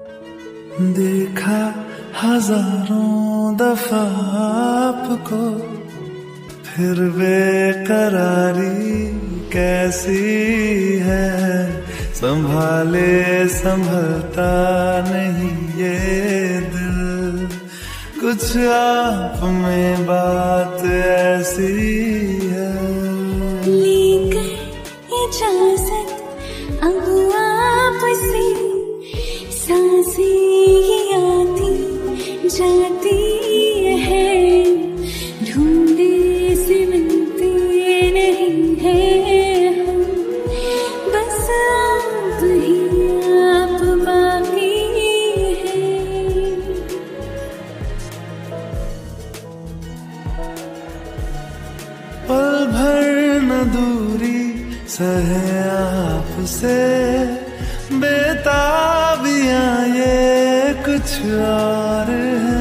देखा हज़ारों दफ़ा आपको, फिर बेकरारी कैसी है? संभाले, संभलता नहीं ये दिल। कुछ आप में बात ऐसी है। लेकर इजाज़त न दूरी सहे आपसे। बेताबिया ये कुछ और है।